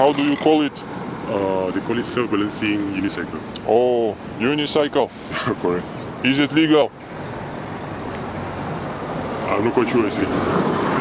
How do you call it? Uh, they call it self-balancing unicycle. Oh, unicycle. Correct. Is it legal? I'm not quite sure actually.